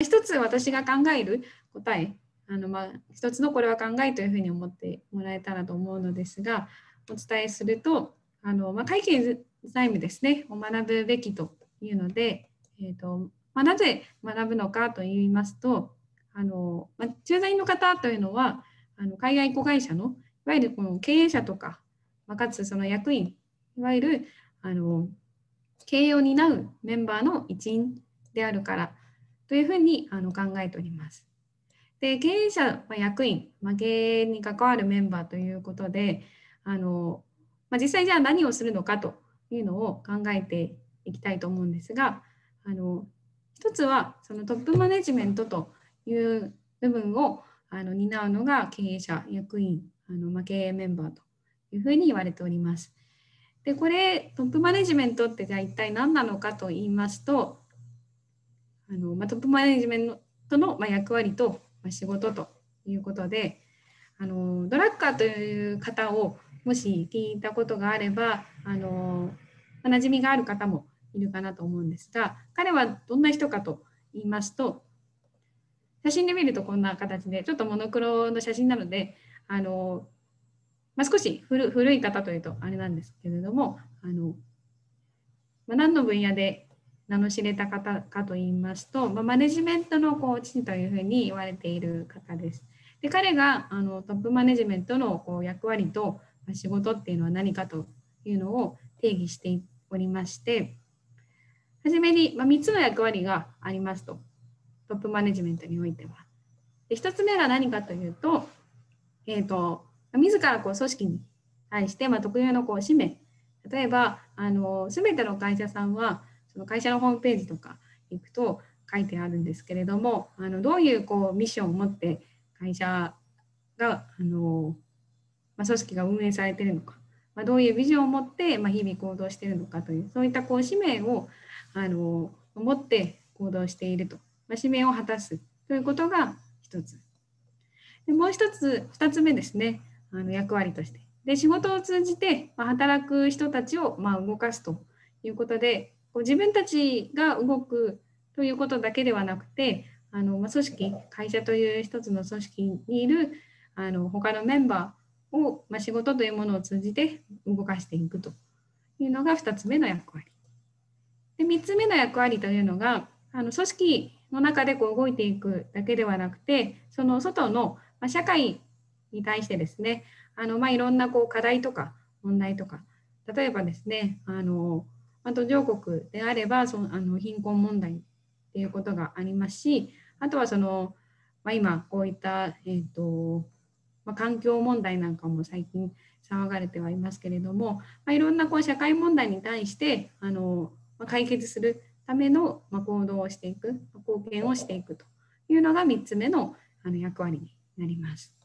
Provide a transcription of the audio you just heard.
一つ私が考える答えあのまあ一つのこれは考えというふうに思ってもらえたらと思うのですがお伝えするとあの、まあ、会計財務ですね。を学ぶべきというので、えーとまあ、なぜ学ぶのかといいますとあの、まあ、駐在員の方というのはあの海外子会社のいわゆるこの経営者とか、まあ、かつその役員いわゆるあの経営を担うメンバーの一員であるからというふうにあの考えております。で経営者、ま、役員、まあ、経営に関わるメンバーということであの、まあ、実際じゃあ何をするのかというのを考えていきたいと思うんですがあの一つはそのトップマネジメントという部分をあの担うのが経営者役員あの、ま、経営メンバーというふうに言われております。でこれトップマネジメントってじゃあ一体何なのかと言いますとあの、まあ、トップマネジメントの、まあ、役割と、まあ、仕事ということであのドラッカーという方をもし聞いたことがあればあの、まあ、馴染みがある方もいるかなと思うんですが彼はどんな人かと言いますと写真で見るとこんな形でちょっとモノクロの写真なのであの、まあ、少し古古い方というとあれなんですけれどもあの、まあ、何の分野で名の知れた方かと言いますと、まあ、マネジメントのこう父というふうに言われている方です。で彼があのトップマネジメントのこう役割と仕事っていうのは何かというのを定義しておりまして初めに、まあ、3つの役割がありますとトップマネジメントにおいては。で1つ目が何かというと,、えーと、自らこう組織に対して、まあ、特有のこう使命例えばあの全ての会社さんはその会社のホームページとか行くと書いてあるんですけれどもあのどういうこうミッションを持って会社があの、まあ、組織が運営されてるのか、まあ、どういうビジョンを持って、まあ、日々行動しているのかというそういったこう使命をあの持って行動していると、まあ、使命を果たすということが一つ。でもう一つ二つ目ですねあの役割として。で仕事を通じて、まあ、働く人たちを、まあ、動かすということでこう自分たちが動くということだけではなくてあの、まあ、組織会社という一つの組織にいるあの他のメンバーを、まあ、仕事というものを通じて動かしていくというのが2つ目の役割。で3つ目の役割というのがあの組織の中でこう動いていくだけではなくてその外の、まあ、社会に対してですねあの、まあ、いろんなこう課題とか問題とか例えばですねあのあと上国であればそのあの貧困問題っていうことがありますしあとはその、まあ、今こういった、えーとまあ、環境問題なんかも最近騒がれてはいますけれども、まあ、いろんなこう社会問題に対してあの、まあ、解決するための、まあ、行動をしていく貢献をしていくというのが3つ目のあの役割になります。